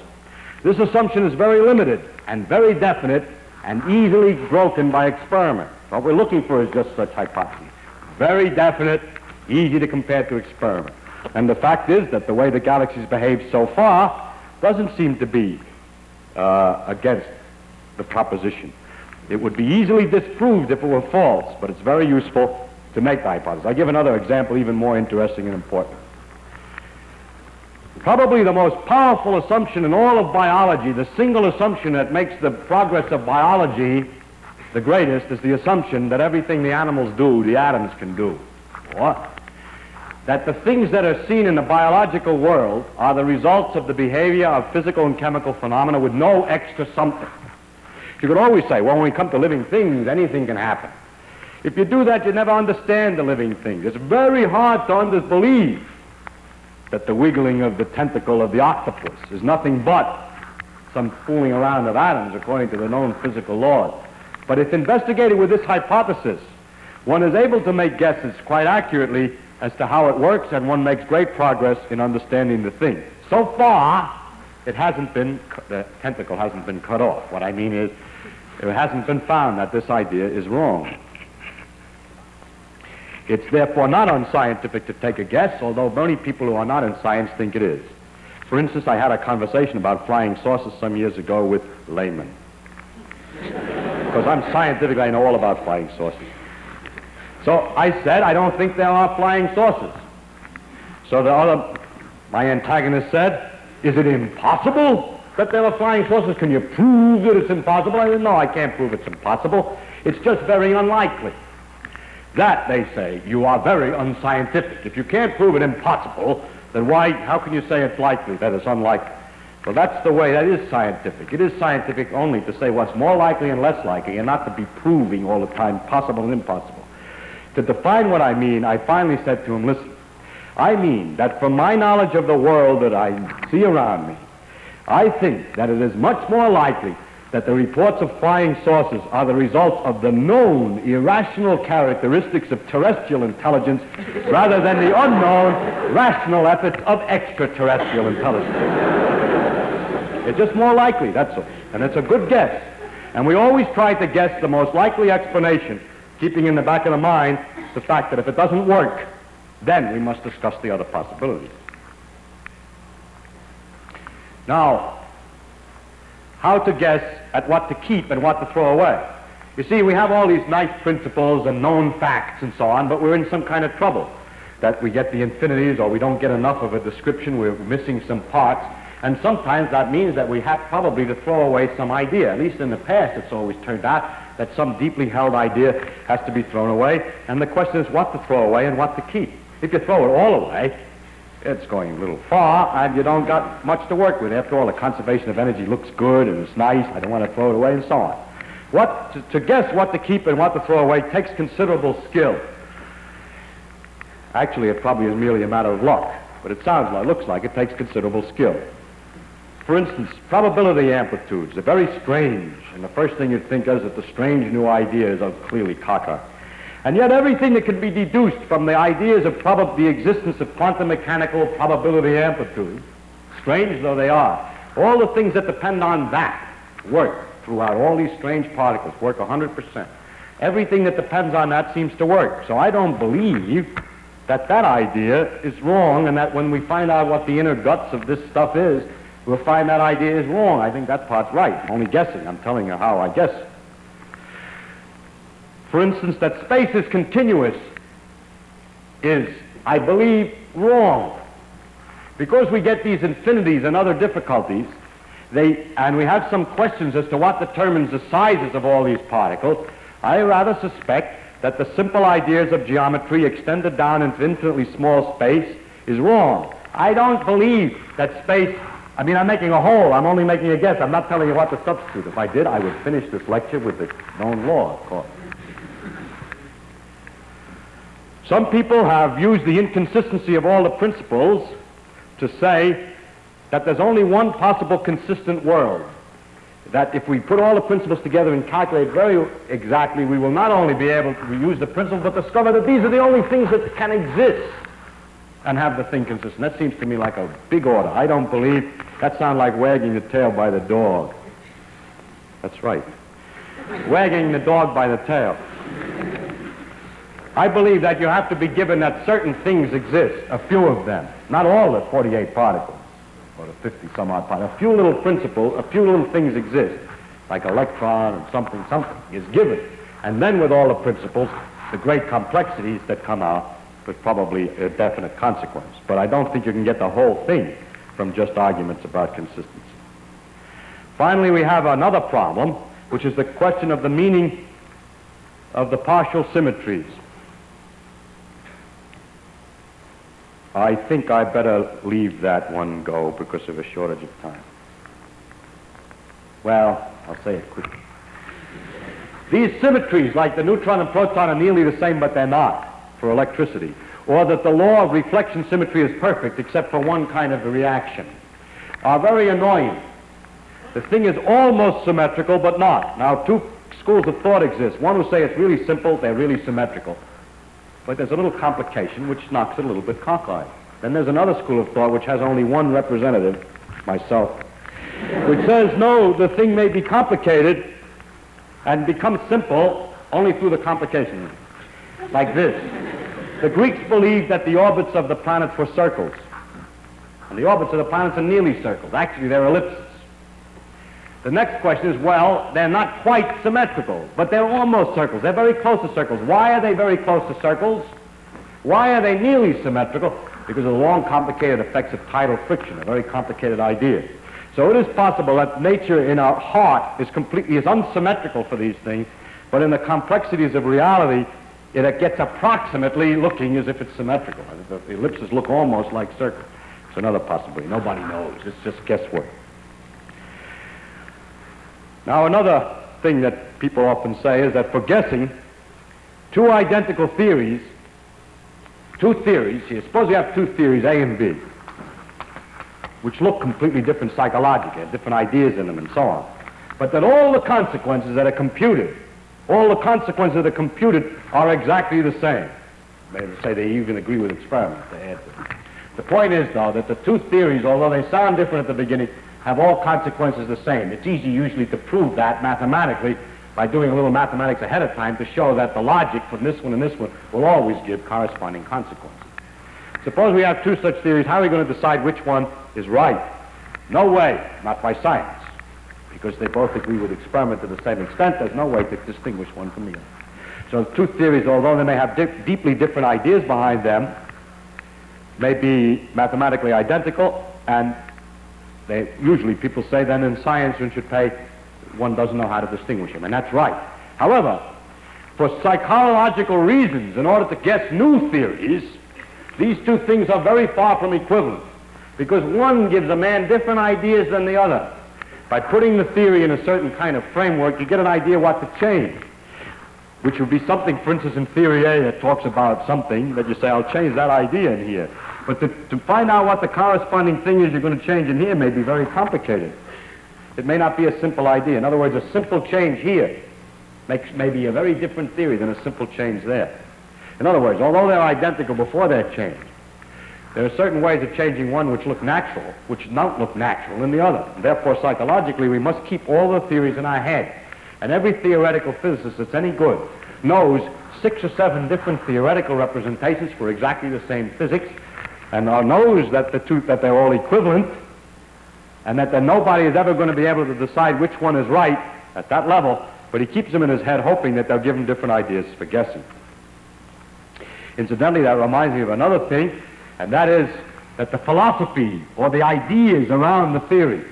this assumption is very limited and very definite and easily broken by experiment. What we're looking for is just such hypotheses. Very definite, easy to compare to experiment. And the fact is that the way the galaxies behave so far doesn't seem to be uh, against the proposition. It would be easily disproved if it were false, but it's very useful to make the hypothesis. I'll give another example even more interesting and important. Probably the most powerful assumption in all of biology, the single assumption that makes the progress of biology the greatest, is the assumption that everything the animals do, the atoms can do. What? That the things that are seen in the biological world are the results of the behavior of physical and chemical phenomena with no extra something. You could always say, well, when we come to living things, anything can happen. If you do that, you never understand the living things. It's very hard to believe that the wiggling of the tentacle of the octopus is nothing but some fooling around of atoms according to the known physical laws. But if investigated with this hypothesis, one is able to make guesses quite accurately as to how it works, and one makes great progress in understanding the thing. So far, it hasn't been, the tentacle hasn't been cut off. What I mean is, it hasn't been found that this idea is wrong. It's therefore not unscientific to take a guess, although many people who are not in science think it is. For instance, I had a conversation about flying saucers some years ago with laymen. Because I'm scientific, I know all about flying saucers. So I said, I don't think there are flying saucers. So the other, my antagonist said, is it impossible that there are flying saucers? Can you prove that it's impossible? I said, no, I can't prove it's impossible. It's just very unlikely. That, they say, you are very unscientific. If you can't prove it impossible, then why, how can you say it's likely that it's unlikely? Well, that's the way, that is scientific. It is scientific only to say what's more likely and less likely and not to be proving all the time possible and impossible. To define what I mean, I finally said to him, listen, I mean that from my knowledge of the world that I see around me, I think that it is much more likely that the reports of flying saucers are the result of the known irrational characteristics of terrestrial intelligence rather than the unknown rational efforts of extraterrestrial intelligence. it's just more likely, that's all. And it's a good guess. And we always try to guess the most likely explanation, keeping in the back of the mind the fact that if it doesn't work, then we must discuss the other possibilities. Now, how to guess at what to keep and what to throw away. You see, we have all these nice principles and known facts and so on, but we're in some kind of trouble. That we get the infinities or we don't get enough of a description, we're missing some parts, and sometimes that means that we have probably to throw away some idea. At least in the past, it's always turned out that some deeply held idea has to be thrown away, and the question is what to throw away and what to keep. If you throw it all away, it's going a little far, and you don't got much to work with. After all, the conservation of energy looks good and it's nice. I don't want to throw it away, and so on. What to, to guess what to keep and what to throw away takes considerable skill. Actually, it probably is merely a matter of luck, but it sounds like, looks like it takes considerable skill. For instance, probability amplitudes are very strange, and the first thing you'd think is that the strange new ideas are clearly cockeyed. And yet everything that can be deduced from the ideas of the existence of quantum mechanical probability amplitude, strange though they are, all the things that depend on that work throughout. All these strange particles work 100%. Everything that depends on that seems to work. So I don't believe that that idea is wrong and that when we find out what the inner guts of this stuff is, we'll find that idea is wrong. I think that part's right. I'm only guessing. I'm telling you how I guess. For instance, that space is continuous is, I believe, wrong. Because we get these infinities and other difficulties, they, and we have some questions as to what determines the sizes of all these particles, I rather suspect that the simple ideas of geometry extended down into infinitely small space is wrong. I don't believe that space, I mean, I'm making a whole. I'm only making a guess. I'm not telling you what to substitute. If I did, I would finish this lecture with the known law, of course. Some people have used the inconsistency of all the principles to say that there's only one possible consistent world. That if we put all the principles together and calculate very exactly, we will not only be able to use the principles, but discover that these are the only things that can exist and have the thing consistent. That seems to me like a big order. I don't believe that sounds like wagging the tail by the dog. That's right. wagging the dog by the tail. I believe that you have to be given that certain things exist, a few of them, not all the 48 particles. or the 50 some odd particles. A few little principles, a few little things exist, like electron and something, something is given. And then with all the principles, the great complexities that come out with probably a definite consequence. But I don't think you can get the whole thing from just arguments about consistency. Finally, we have another problem, which is the question of the meaning of the partial symmetries. I think I better leave that one go because of a shortage of time. Well, I'll say it quickly. These symmetries, like the neutron and proton, are nearly the same, but they're not for electricity. Or that the law of reflection symmetry is perfect except for one kind of reaction, are very annoying. The thing is almost symmetrical, but not. Now, two schools of thought exist. One who say it's really simple, they're really symmetrical. But there's a little complication which knocks it a little bit cockeyed. Then there's another school of thought which has only one representative, myself, which says, no, the thing may be complicated and become simple only through the complication. Like this. The Greeks believed that the orbits of the planets were circles. And the orbits of the planets are nearly circles. Actually, they're ellipses. The next question is, well, they're not quite symmetrical, but they're almost circles. They're very close to circles. Why are they very close to circles? Why are they nearly symmetrical? Because of the long, complicated effects of tidal friction, a very complicated idea. So it is possible that nature in our heart is completely is unsymmetrical for these things, but in the complexities of reality, it gets approximately looking as if it's symmetrical. The ellipses look almost like circles. It's another possibility. Nobody knows. It's just guesswork. Now, another thing that people often say is that for guessing, two identical theories, two theories here, suppose you have two theories, A and B, which look completely different psychologically, have different ideas in them and so on, but that all the consequences that are computed, all the consequences that are computed are exactly the same. They say they even agree with experiments to add to them. The point is, though, that the two theories, although they sound different at the beginning, have all consequences the same. It's easy usually to prove that mathematically by doing a little mathematics ahead of time to show that the logic from this one and this one will always give corresponding consequences. Suppose we have two such theories, how are we going to decide which one is right? No way, not by science, because they both agree with experiment to the same extent, there's no way to distinguish one from the other. So two theories, although they may have di deeply different ideas behind them, may be mathematically identical and they, usually people say then in science one should pay, one doesn't know how to distinguish them, and that's right. However, for psychological reasons, in order to guess new theories, these two things are very far from equivalent, because one gives a man different ideas than the other. By putting the theory in a certain kind of framework, you get an idea what to change, which would be something, for instance, in theory A that talks about something that you say, I'll change that idea in here. But to, to find out what the corresponding thing is you're going to change in here may be very complicated. It may not be a simple idea. In other words, a simple change here makes maybe a very different theory than a simple change there. In other words, although they're identical before they're changed, there are certain ways of changing one which look natural, which don't look natural in the other. And therefore, psychologically, we must keep all the theories in our head. And every theoretical physicist that's any good knows six or seven different theoretical representations for exactly the same physics and knows that the two that they're all equivalent and that nobody is ever going to be able to decide which one is right at that level, but he keeps them in his head hoping that they'll give him different ideas for guessing. Incidentally, that reminds me of another thing, and that is that the philosophy or the ideas around the theory,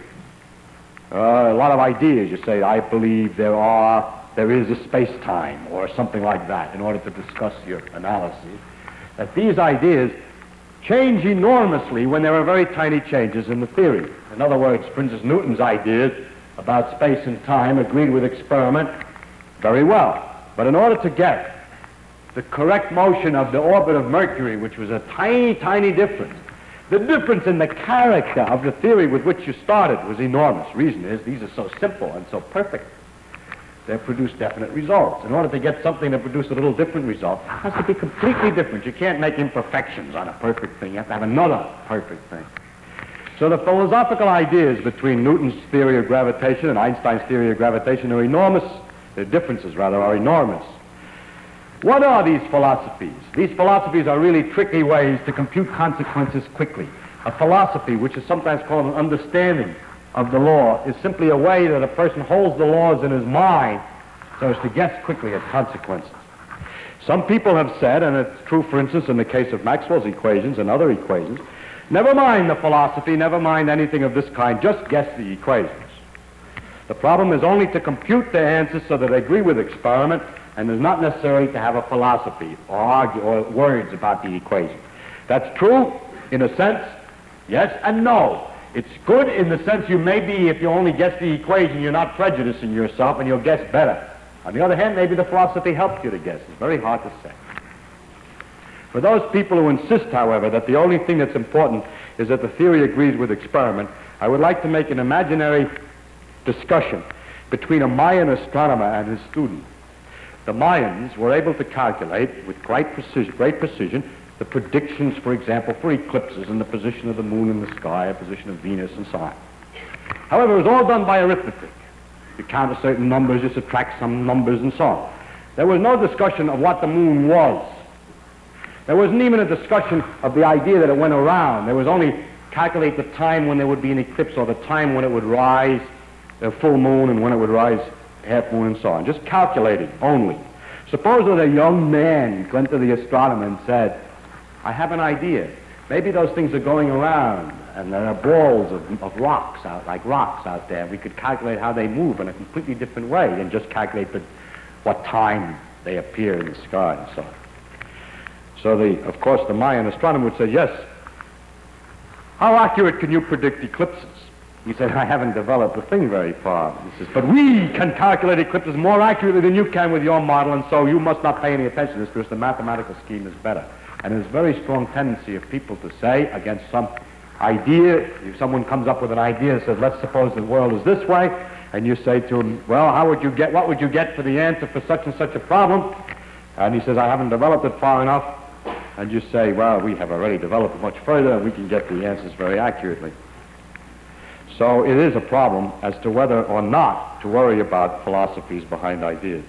uh, a lot of ideas, you say, I believe there are, there is a space-time or something like that in order to discuss your analysis, that these ideas change enormously when there are very tiny changes in the theory. In other words, for instance, Newton's ideas about space and time agreed with experiment very well. But in order to get the correct motion of the orbit of Mercury, which was a tiny, tiny difference, the difference in the character of the theory with which you started was enormous. Reason is, these are so simple and so perfect they produce definite results. In order to get something to produce a little different result, it has to be completely different. You can't make imperfections on a perfect thing. You have to have another perfect thing. So the philosophical ideas between Newton's theory of gravitation and Einstein's theory of gravitation are enormous. The differences, rather, are enormous. What are these philosophies? These philosophies are really tricky ways to compute consequences quickly. A philosophy, which is sometimes called an understanding of the law, is simply a way that a person holds the laws in his mind so as to guess quickly at consequences. Some people have said, and it's true, for instance, in the case of Maxwell's equations and other equations, never mind the philosophy, never mind anything of this kind, just guess the equations. The problem is only to compute the answers so that they agree with experiment, and is not necessarily to have a philosophy or argue or words about the equation. That's true in a sense, yes and no. It's good in the sense you may be, if you only guess the equation, you're not prejudicing yourself and you'll guess better. On the other hand, maybe the philosophy helps you to guess. It's very hard to say. For those people who insist, however, that the only thing that's important is that the theory agrees with experiment, I would like to make an imaginary discussion between a Mayan astronomer and his student. The Mayans were able to calculate with great precision, great precision the predictions, for example, for eclipses and the position of the moon in the sky, the position of Venus, and so on. However, it was all done by arithmetic. You count a certain numbers, you subtract some numbers, and so on. There was no discussion of what the moon was. There wasn't even a discussion of the idea that it went around. There was only calculate the time when there would be an eclipse or the time when it would rise, a full moon, and when it would rise half moon, and so on. Just calculating only. Suppose that a young man went to the astronomer and said, I have an idea. Maybe those things are going around, and there are balls of, of rocks out, like rocks out there. We could calculate how they move in a completely different way than just calculate the, what time they appear in the sky and so on. So, the, of course, the Mayan astronomer would say, yes, how accurate can you predict eclipses? He said, I haven't developed the thing very far. He says, but we can calculate eclipses more accurately than you can with your model, and so you must not pay any attention to this because the mathematical scheme is better. And there's a very strong tendency of people to say against some idea, if someone comes up with an idea and says, let's suppose the world is this way, and you say to him, well, how would you get, what would you get for the answer for such and such a problem? And he says, I haven't developed it far enough. And you say, well, we have already developed it much further, and we can get the answers very accurately. So it is a problem as to whether or not to worry about philosophies behind ideas.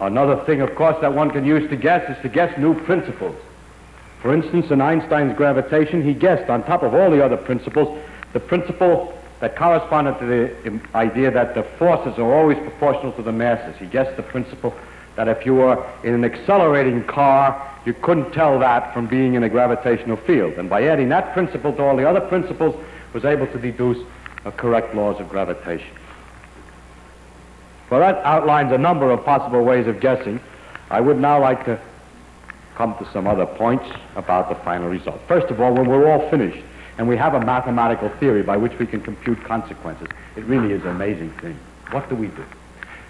Another thing, of course, that one can use to guess is to guess new principles. For instance, in Einstein's gravitation, he guessed, on top of all the other principles, the principle that corresponded to the idea that the forces are always proportional to the masses. He guessed the principle that if you were in an accelerating car, you couldn't tell that from being in a gravitational field. And by adding that principle to all the other principles, was able to deduce the correct laws of gravitation. Well, that outlines a number of possible ways of guessing. I would now like to come to some other points about the final result. First of all, when we're all finished and we have a mathematical theory by which we can compute consequences, it really is an amazing thing. What do we do?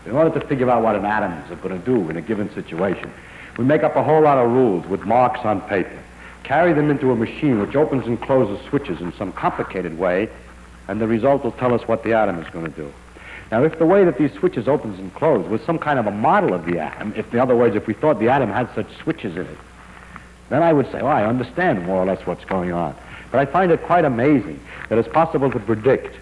In order to figure out what an atom is going to do in a given situation, we make up a whole lot of rules with marks on paper, carry them into a machine which opens and closes switches in some complicated way, and the result will tell us what the atom is going to do. Now, if the way that these switches opens and close was some kind of a model of the atom, if, in other words, if we thought the atom had such switches in it, then I would say, well, I understand more or less what's going on. But I find it quite amazing that it's possible to predict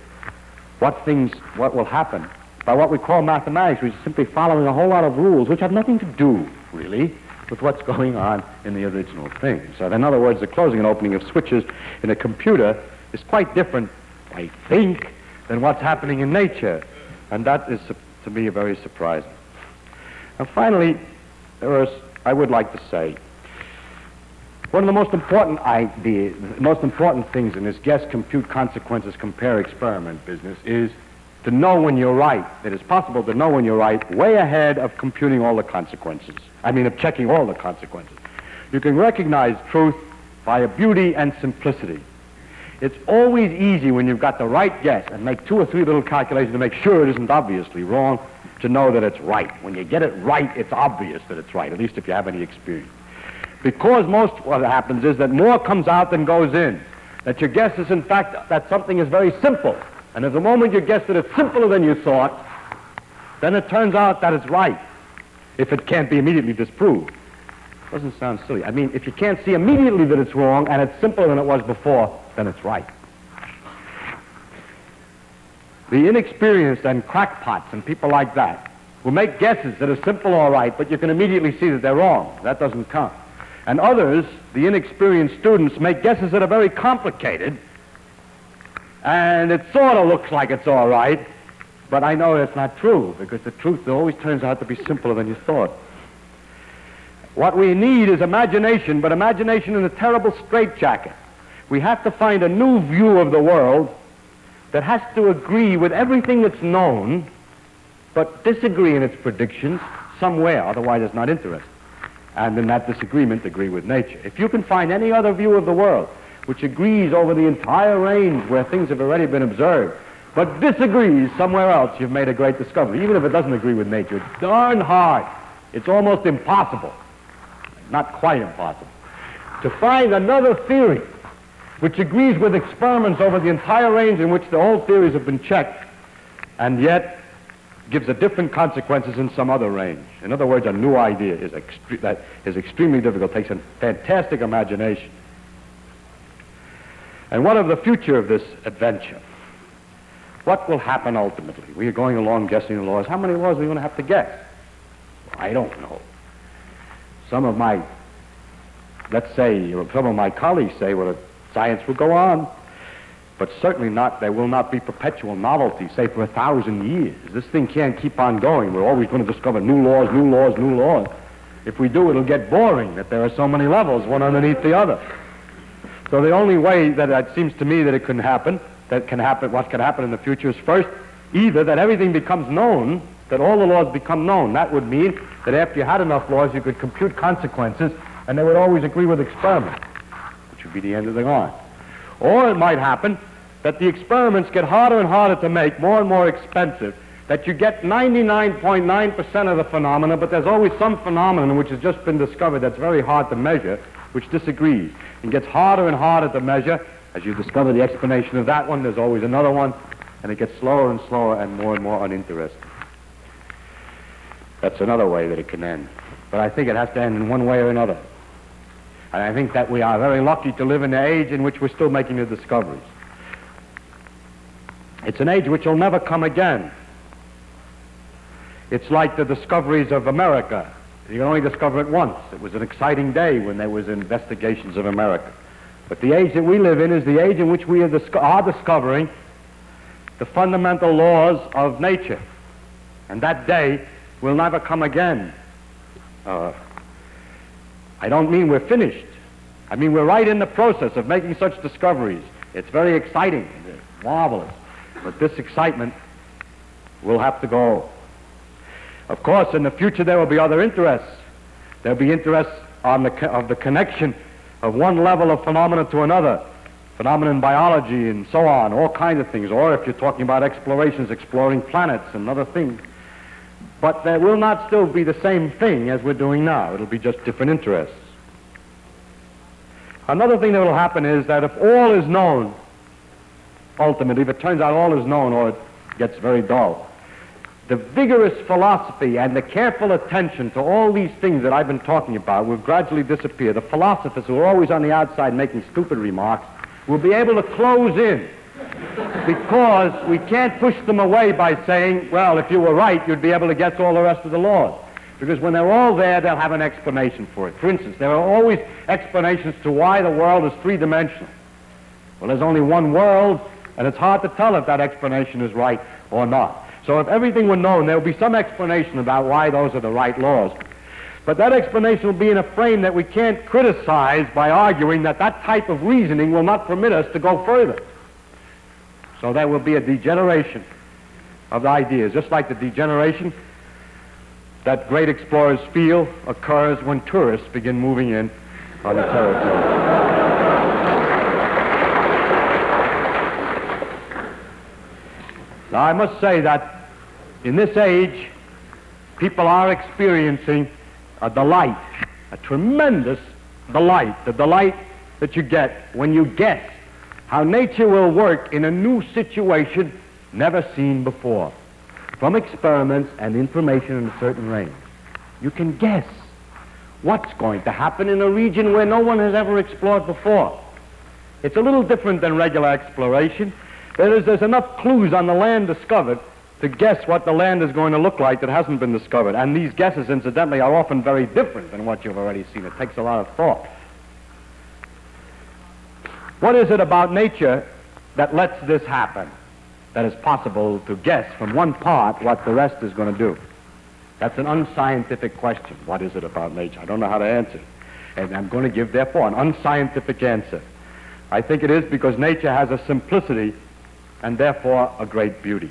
what things, what will happen by what we call mathematics, which is simply following a whole lot of rules which have nothing to do, really, with what's going on in the original thing. So, in other words, the closing and opening of switches in a computer is quite different, I think, than what's happening in nature. And that is, to me, very surprising. And finally, there is, I would like to say, one of the most important ideas, the most important things in this guess, compute, consequences, compare, experiment business is to know when you're right. It is possible to know when you're right way ahead of computing all the consequences. I mean, of checking all the consequences. You can recognize truth by a beauty and simplicity. It's always easy when you've got the right guess and make two or three little calculations to make sure it isn't obviously wrong to know that it's right. When you get it right, it's obvious that it's right, at least if you have any experience. Because most what happens is that more comes out than goes in. That your guess is, in fact, that something is very simple. And at the moment you guess that it's simpler than you thought, then it turns out that it's right, if it can't be immediately disproved. Doesn't sound silly. I mean, if you can't see immediately that it's wrong and it's simpler than it was before, then it's right. The inexperienced and crackpots and people like that who make guesses that are simple all right, but you can immediately see that they're wrong. That doesn't count. And others, the inexperienced students, make guesses that are very complicated, and it sort of looks like it's all right, but I know it's not true, because the truth always turns out to be simpler than you thought. What we need is imagination, but imagination in a terrible straitjacket. We have to find a new view of the world that has to agree with everything that's known, but disagree in its predictions somewhere, otherwise it's not interesting. And in that disagreement, agree with nature. If you can find any other view of the world which agrees over the entire range where things have already been observed, but disagrees somewhere else, you've made a great discovery. Even if it doesn't agree with nature, it's darn hard. It's almost impossible. Not quite impossible. To find another theory which agrees with experiments over the entire range in which the old theories have been checked, and yet gives a different consequences in some other range. In other words, a new idea is, extre- that is extremely difficult, takes a fantastic imagination. And what of the future of this adventure? What will happen ultimately? We are going along guessing the laws. How many laws are we going to have to guess? I don't know. Some of my, let's say, some of my colleagues say, well, science will go on, but certainly not, there will not be perpetual novelty, say, for a thousand years. This thing can't keep on going. We're always going to discover new laws, new laws, new laws. If we do, it'll get boring that there are so many levels, one underneath the other. So the only way that it seems to me that it can happen, that can happen, what can happen in the future is first, either that everything becomes known, that all the laws become known. That would mean that after you had enough laws, you could compute consequences, and they would always agree with experiment, which would be the end of the line. Or it might happen that the experiments get harder and harder to make, more and more expensive, that you get 99.9% of the phenomena, but there's always some phenomenon which has just been discovered that's very hard to measure, which disagrees and gets harder and harder to measure. As you discover the explanation of that one, there's always another one, and it gets slower and slower and more and more uninteresting. That's another way that it can end. But I think it has to end in one way or another. And I think that we are very lucky to live in an age in which we're still making the discoveries. It's an age which will never come again. It's like the discoveries of America you can only discover it once. It was an exciting day when there was investigations of America. But the age that we live in is the age in which we are, dis- are discovering the fundamental laws of nature. And that day will never come again. Uh, I don't mean we're finished. I mean we're right in the process of making such discoveries. It's very exciting. It's marvelous. But this excitement will have to go. Of course, in the future there will be other interests. There'll be interests on the of the connection of one level of phenomena to another, phenomena in biology and so on, all kinds of things. Or if you're talking about explorations, exploring planets and other things. But there will not still be the same thing as we're doing now. It'll be just different interests. Another thing that will happen is that if all is known, ultimately, if it turns out all is known or it gets very dull, the vigorous philosophy and the careful attention to all these things that I've been talking about will gradually disappear. The philosophers who are always on the outside making stupid remarks will be able to close in because we can't push them away by saying, well, if you were right, you'd be able to guess all the rest of the laws. Because when they're all there, they'll have an explanation for it. For instance, there are always explanations to why the world is three-dimensional. Well, there's only one world, and it's hard to tell if that explanation is right or not. So if everything were known, there would be some explanation about why those are the right laws. But that explanation will be in a frame that we can't criticize by arguing that that type of reasoning will not permit us to go further. So there will be a degeneration of the ideas, just like the degeneration that great explorers feel occurs when tourists begin moving in on the territory. now, I must say that in this age, people are experiencing a delight, a tremendous delight, the delight that you get when you guess how nature will work in a new situation never seen before from experiments and information in a certain range. You can guess what's going to happen in a region where no one has ever explored before. It's a little different than regular exploration. There is, there's enough clues on the land discovered to guess what the land is going to look like that hasn't been discovered. And these guesses, incidentally, are often very different than what you've already seen. It takes a lot of thought. What is it about nature that lets this happen? That is possible to guess from one part what the rest is going to do. That's an unscientific question. What is it about nature? I don't know how to answer. And I'm going to give, therefore, an unscientific answer. I think it is because nature has a simplicity and therefore a great beauty.